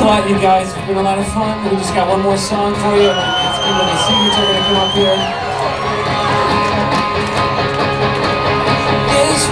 A lot, you guys. It's been a lot of fun. We just got one more song for you. It's Kimberly Seniors are going to come up here. This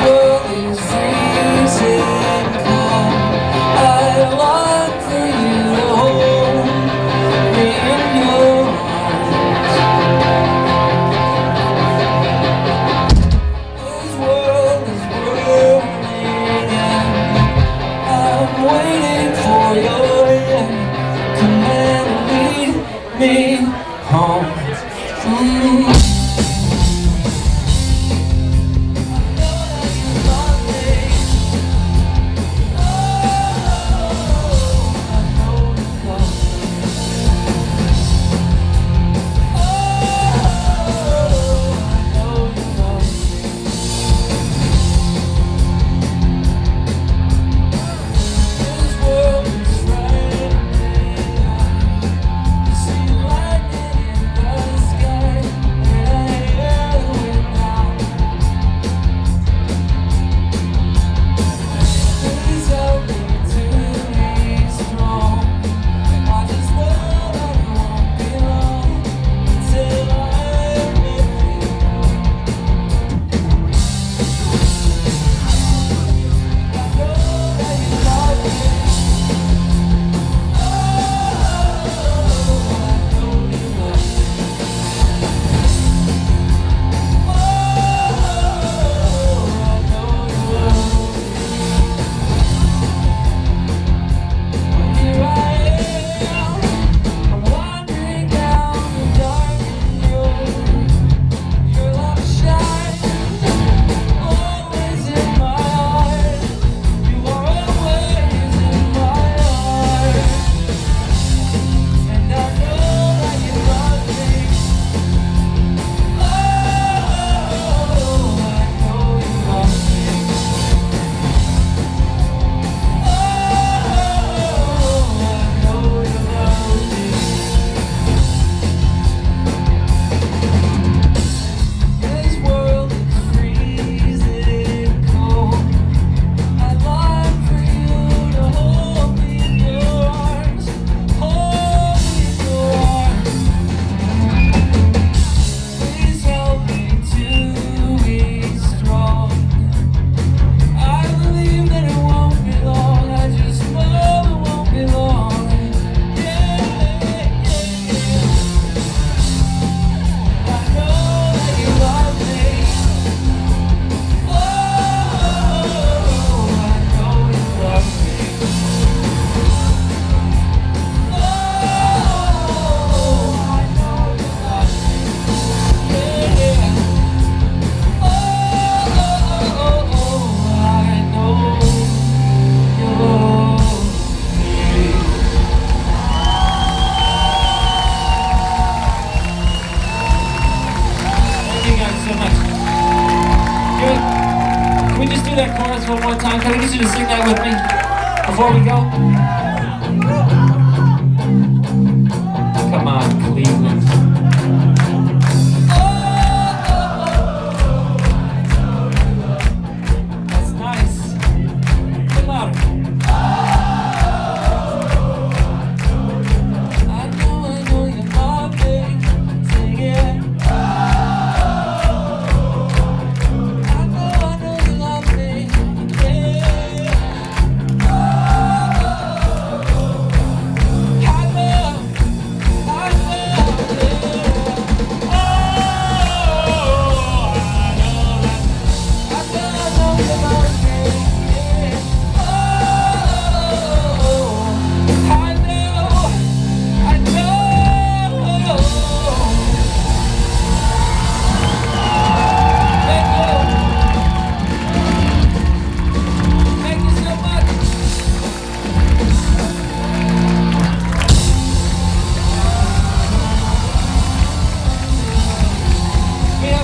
Can we, can we just do that chorus one more time? Can I get you to sing that with me before we go?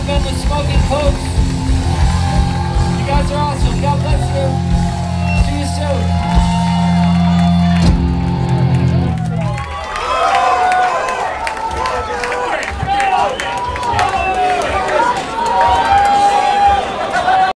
Been the Smoking Popes. You guys are awesome. God bless you. See you soon.